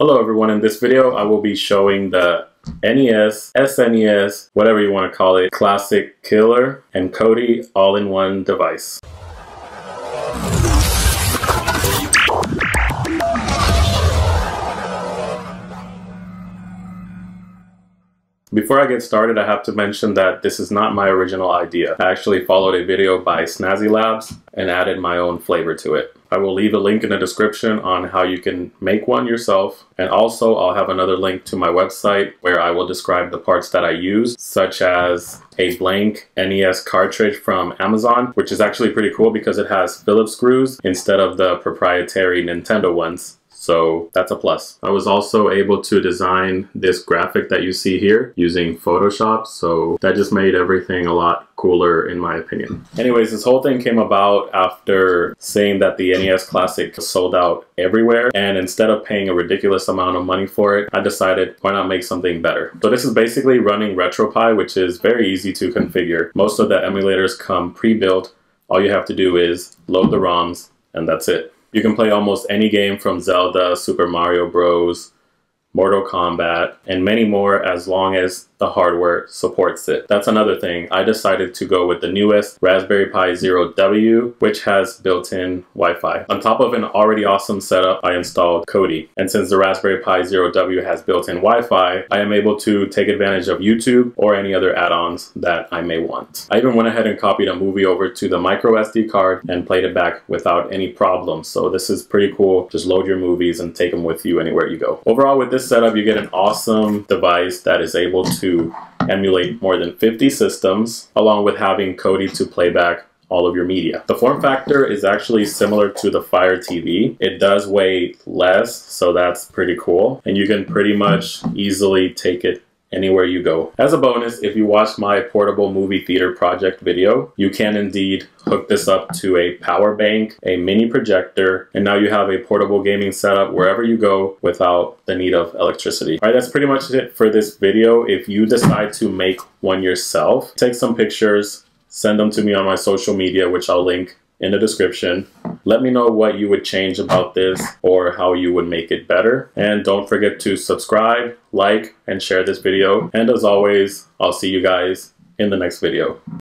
Hello everyone, in this video I will be showing the NES, SNES, whatever you want to call it, Classic Killer and Kodi all-in-one device. Before I get started, I have to mention that this is not my original idea. I actually followed a video by Snazzy Labs and added my own flavor to it. I will leave a link in the description on how you can make one yourself. And also I'll have another link to my website where I will describe the parts that I use, such as a blank NES cartridge from Amazon, which is actually pretty cool because it has Phillips screws instead of the proprietary Nintendo ones. So that's a plus. I was also able to design this graphic that you see here using Photoshop. So that just made everything a lot cooler in my opinion. Anyways, this whole thing came about after seeing that the NES Classic sold out everywhere. And instead of paying a ridiculous amount of money for it, I decided why not make something better. So this is basically running RetroPie, which is very easy to configure. Most of the emulators come pre-built. All you have to do is load the ROMs and that's it. You can play almost any game from Zelda, Super Mario Bros., Mortal Kombat, and many more as long as the hardware supports it. That's another thing. I decided to go with the newest Raspberry Pi Zero W, which has built-in Wi-Fi. On top of an already awesome setup, I installed Kodi. And since the Raspberry Pi Zero W has built-in Wi-Fi, I am able to take advantage of YouTube or any other add-ons that I may want. I even went ahead and copied a movie over to the micro SD card and played it back without any problems. So this is pretty cool. Just load your movies and take them with you anywhere you go. Overall, with this setup, you get an awesome device that is able to to emulate more than 50 systems, along with having Kodi to playback all of your media. The form factor is actually similar to the Fire TV. It does weigh less, so that's pretty cool. And you can pretty much easily take it anywhere you go. As a bonus, if you watch my portable movie theater project video, you can indeed hook this up to a power bank, a mini projector, and now you have a portable gaming setup wherever you go without the need of electricity. All right, that's pretty much it for this video. If you decide to make one yourself, take some pictures, send them to me on my social media, which I'll link in the description. Let me know what you would change about this or how you would make it better. And don't forget to subscribe, like, and share this video. And as always, I'll see you guys in the next video.